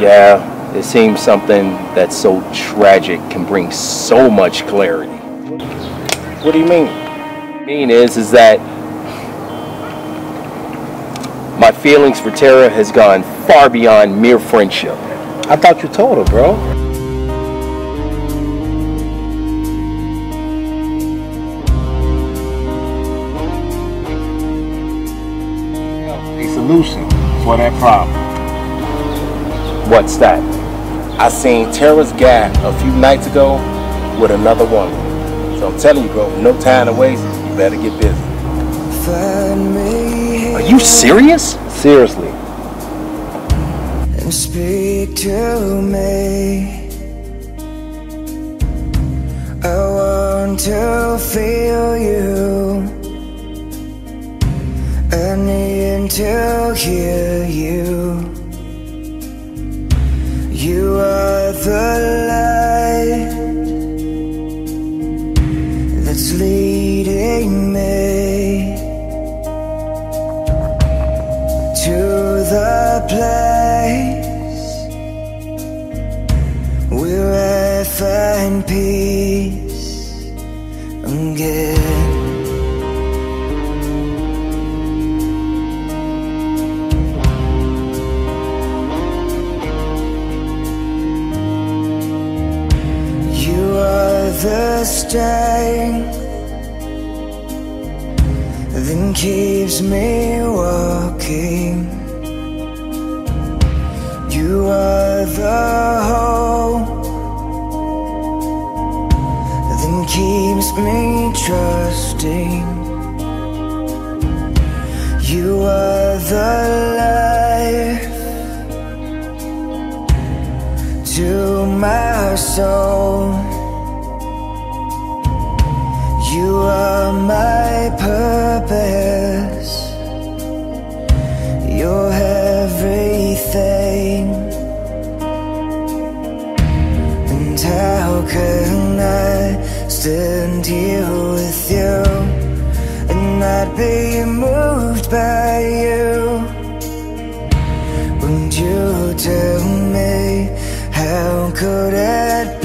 Yeah, it seems something that's so tragic can bring so much clarity. What do you mean? mean is is that my feelings for Tara has gone far beyond mere friendship. I thought you told her, bro. A solution for that problem. What's that? I seen Tara's guy a few nights ago with another woman. So I'm telling you, bro, no time to waste. You better get busy. Are you serious? Seriously. and speak to me. I want to feel you. I need to hear you. You the light that's leading me to the place where I find peace again. The strength that keeps me walking. You are the hope that keeps me trusting. You are the life to my soul. My purpose. You're everything. And how can I stand here with you and not be moved by you? Won't you tell me how could it